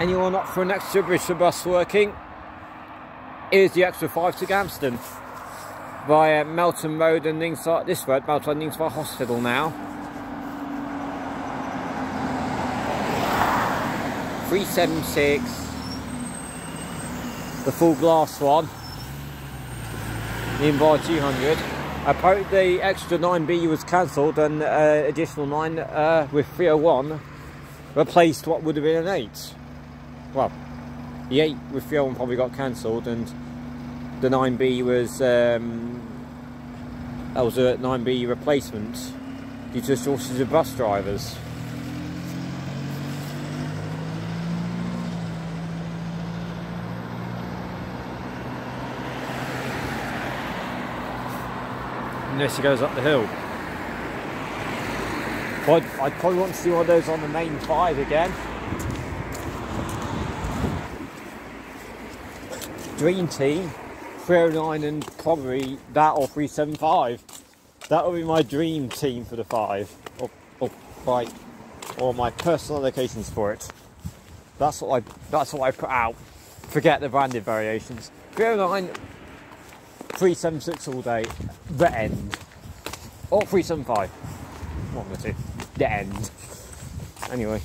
Anyone up for an extra Bridgford bus working? Here's the extra 5 to Gamston. Via Melton Road and inside this road, MeltonNingside Hospital now. 376 the full glass one. The Enviro 200 apparently the extra 9B was cancelled and uh, additional 9 uh, with 301 replaced what would have been an 8 well the 8 with 301 probably got cancelled and the 9B was um, that was a 9B replacement due to shortage of bus drivers unless he goes up the hill. I'd, I'd probably want to see one of those on the main five again. Dream team, 309 and probably that or 375. That would be my dream team for the five. Or, or, right, or my personal locations for it. That's what I that's what I put out. Forget the branded variations. 309 376 all day, the end. Or 375. One of two. The end. Anyway.